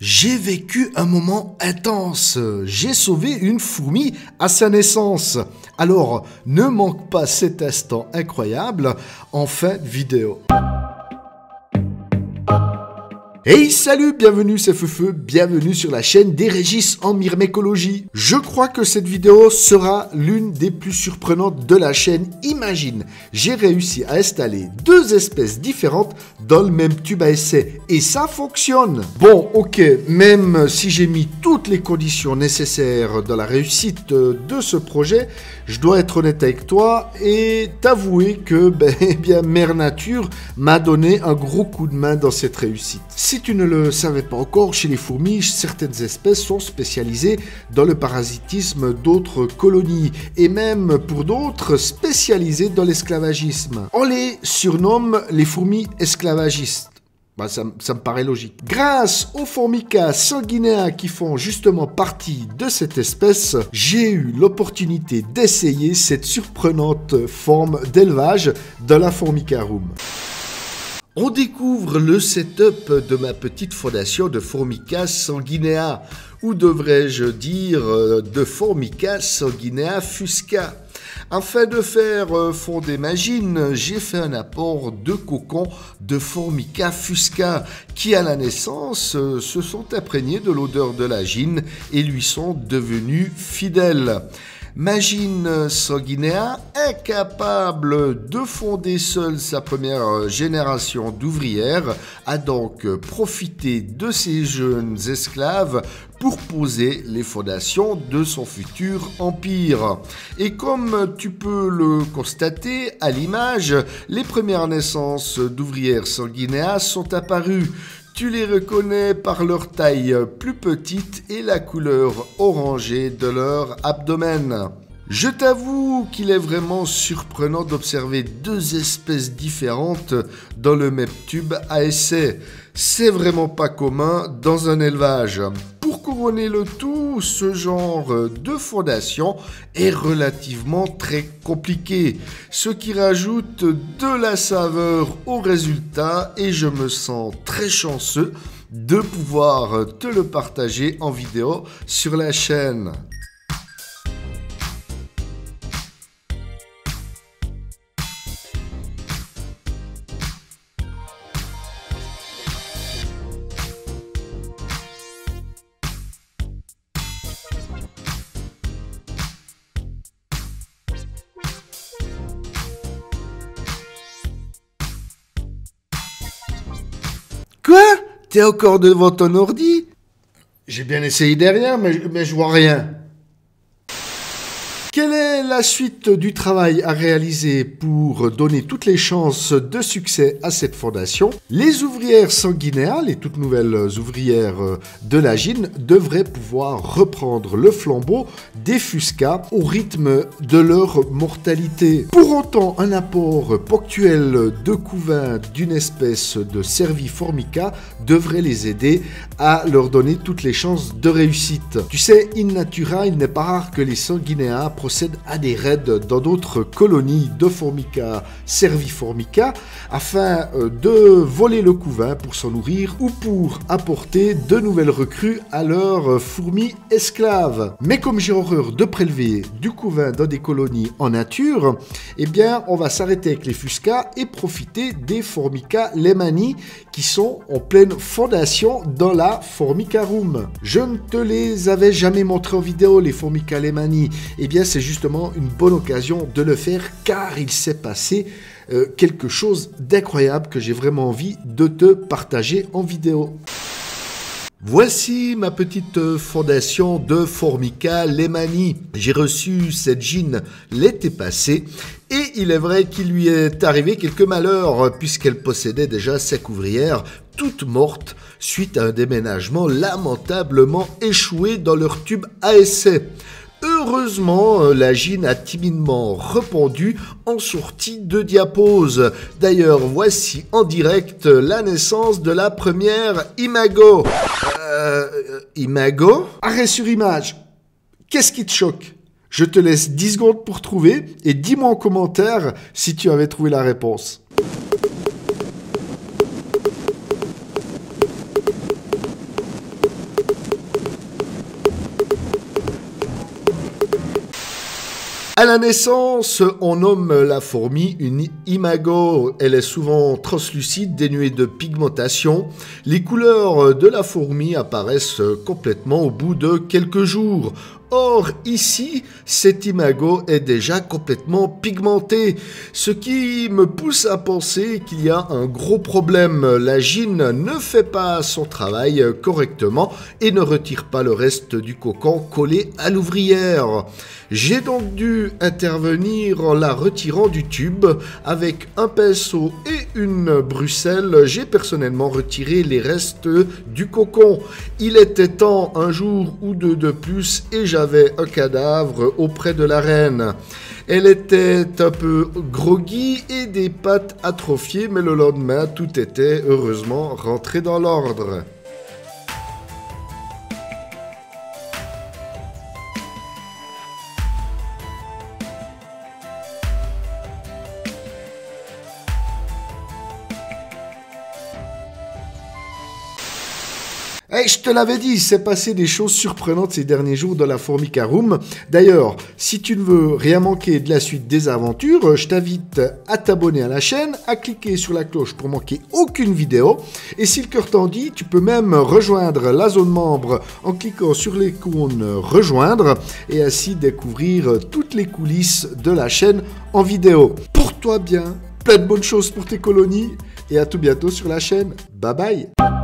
J'ai vécu un moment intense. J'ai sauvé une fourmi à sa naissance. Alors, ne manque pas cet instant incroyable en fin de vidéo. Hey salut, bienvenue c'est Feufeu, bienvenue sur la chaîne des Régis en myrmécologie. Je crois que cette vidéo sera l'une des plus surprenantes de la chaîne. Imagine, j'ai réussi à installer deux espèces différentes dans le même tube à essai et ça fonctionne. Bon ok, même si j'ai mis toutes les conditions nécessaires dans la réussite de ce projet, je dois être honnête avec toi et t'avouer que ben, eh bien, Mère Nature m'a donné un gros coup de main dans cette réussite. Si tu ne le savais pas encore, chez les fourmis, certaines espèces sont spécialisées dans le parasitisme d'autres colonies et même pour d'autres spécialisées dans l'esclavagisme. On les surnomme les fourmis esclavagistes. Bah, ça, me paraît logique. Grâce aux formica sanguinéa qui font justement partie de cette espèce, j'ai eu l'opportunité d'essayer cette surprenante forme d'élevage de la formica room. On découvre le setup de ma petite fondation de Formica sanguinea, ou devrais-je dire euh, de Formica sanguinea fusca. Afin de faire euh, fonder ma gine, j'ai fait un apport de cocons de Formica fusca qui à la naissance euh, se sont imprégnés de l'odeur de la gine et lui sont devenus fidèles. Magine sanguinéa, incapable de fonder seule sa première génération d'ouvrières, a donc profité de ces jeunes esclaves pour poser les fondations de son futur empire. Et comme tu peux le constater à l'image, les premières naissances d'ouvrières sanguinéas sont apparues. Tu les reconnais par leur taille plus petite et la couleur orangée de leur abdomen. Je t'avoue qu'il est vraiment surprenant d'observer deux espèces différentes dans le même tube à essai. C'est vraiment pas commun dans un élevage. Pour couronner le tout, ce genre de fondation est relativement très compliqué, ce qui rajoute de la saveur au résultat et je me sens très chanceux de pouvoir te le partager en vidéo sur la chaîne. T'es encore devant ton ordi? J'ai bien essayé derrière, mais, mais je vois rien. La suite du travail à réaliser pour donner toutes les chances de succès à cette fondation Les ouvrières sanguinéales, les toutes nouvelles ouvrières de la gine, devraient pouvoir reprendre le flambeau des fuscas au rythme de leur mortalité. Pour autant, un apport ponctuel de couvain d'une espèce de Serviformica devrait les aider à leur donner toutes les chances de réussite. Tu sais, in natura, il n'est pas rare que les sanguinéas procède à des raids dans d'autres colonies de Formica, Serviformica, afin euh, de voler le couvain pour s'en nourrir ou pour apporter de nouvelles recrues à leurs fourmis esclaves. Mais comme j'ai horreur de prélever du couvain dans des colonies en nature, eh bien on va s'arrêter avec les fuscas et profiter des Formica lemani qui sont en pleine fondation dans la Formica Room. Je ne te les avais jamais montré en vidéo les Formica lemani, eh bien c'est justement une bonne occasion de le faire car il s'est passé euh, quelque chose d'incroyable que j'ai vraiment envie de te partager en vidéo. Voici ma petite fondation de Formica Lemani. J'ai reçu cette gine l'été passé et il est vrai qu'il lui est arrivé quelques malheurs puisqu'elle possédait déjà sa couvrière toute morte suite à un déménagement lamentablement échoué dans leur tube à essai. Heureusement, euh, la gine a timidement répondu en sortie de diapose. D'ailleurs, voici en direct la naissance de la première Imago. Euh, Imago Arrêt sur image. Qu'est-ce qui te choque? Je te laisse 10 secondes pour trouver et dis-moi en commentaire si tu avais trouvé la réponse. À la naissance, on nomme la fourmi une imago. Elle est souvent translucide, dénuée de pigmentation. Les couleurs de la fourmi apparaissent complètement au bout de quelques jours. Or, ici, cet imago est déjà complètement pigmenté, ce qui me pousse à penser qu'il y a un gros problème. La gine ne fait pas son travail correctement et ne retire pas le reste du cocon collé à l'ouvrière. J'ai donc dû intervenir en la retirant du tube avec un pinceau et une bruxelle. J'ai personnellement retiré les restes du cocon. Il était temps un jour ou deux de plus et j'avais un cadavre auprès de la reine. Elle était un peu groggy et des pattes atrophiées, mais le lendemain, tout était heureusement rentré dans l'ordre. Hey, je te l'avais dit, il s'est passé des choses surprenantes ces derniers jours dans la Formica Room. D'ailleurs, si tu ne veux rien manquer de la suite des aventures, je t'invite à t'abonner à la chaîne, à cliquer sur la cloche pour manquer aucune vidéo. Et si le cœur t'en dit, tu peux même rejoindre la zone membre en cliquant sur l'icône rejoindre et ainsi découvrir toutes les coulisses de la chaîne en vidéo. Pour toi bien, plein de bonnes choses pour tes colonies et à tout bientôt sur la chaîne. Bye bye